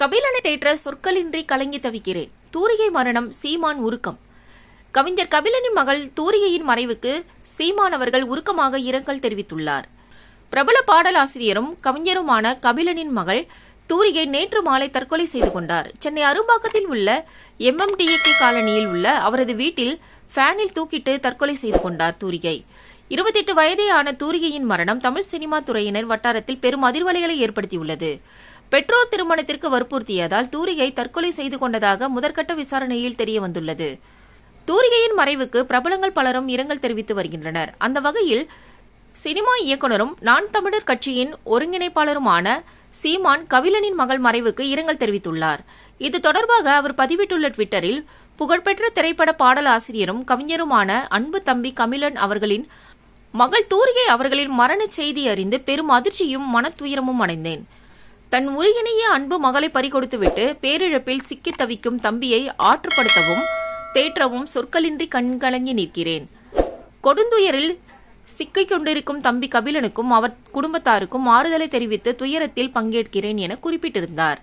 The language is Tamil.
கபிலனை தேற்ற சொற்களின்றி கலங்கி தவிக்கிறேன். தூரிகை மரணம் சீமான் உருக்கம். கவிஞர் கபிலனின் மகள் தூரிகையின் மறைவுக்கு சீமான் அவர்கள் உருக்கமாக இரங்கல் தெரிவித்துள்ளார். பிரபல பாடலாசிரியரும் கவிஞருமான கபிலனின் மகள் தூரிகை நேற்று மாலை தற்கொலை செய்து கொண்டார். சென்னை அரும்பாக்கத்தில் உள்ள எம்எம்டிஏகே காலனியில் உள்ள அவரது வீட்டில் ஃபேனில் தூக்கிட்டு தற்கொலை செய்து கொண்டார் தூரிகை. இருபத்தெட்டு வயதேயான தூரிகையின் மரணம் தமிழ் சினிமா துறையினர் வட்டாரத்தில் பெரும் அதிர்வலைகளை ஏற்படுத்தியுள்ளது. பெற்றோர் திருமணத்திற்கு வற்புறுத்தியதால் தூரிகை தற்கொலை செய்து கொண்டதாக முதற்கட்ட விசாரணையில் தெரிய வந்துள்ளது தூரிகையின் மறைவுக்கு பிரபலங்கள் பலரும் இரங்கல் தெரிவித்து வருகின்றனர். அந்த வகையில் சினிமா இயக்குனரும் நான் தமிழர் கட்சியின் ஒருங்கிணைப்பாளருமான சீமான் கவிழனின் மகள் மறைவுக்கு இரங்கல் தெரிவித்துள்ளார். இது தொடர்பாக அவர் பதிவிட்டுள்ள ட்விட்டரில் புகழ்பெற்ற திரைப்பட பாடலாசிரியரும் கவிஞருமான அன்பு தம்பி கமிலன் அவர்களின் மகள் தூரிகை அவர்களின் மரண செய்தி அறிந்து பெரும் அதிர்ச்சியும் மனத்துயரமும் அடைந்தேன். தன் உருகினைய அன்பு மகளை பறிகொடுத்துவிட்டு பேரிழப்பில் சிக்கித் தவிக்கும் தம்பியை ஆற்றுப்படுத்தவும் தேற்றவும் சொற்களின்றி கண்கலங்கி நிற்கிறேன். கொடுந்துயரில் சிக்கிக் கொண்டிருக்கும் தம்பி கபிலனுக்கும் அவர் குடும்பத்தாருக்கும் ஆறுதலை தெரிவித்து துயரத்தில் பங்கேற்கிறேன் என குறிப்பிட்டிருந்தார்.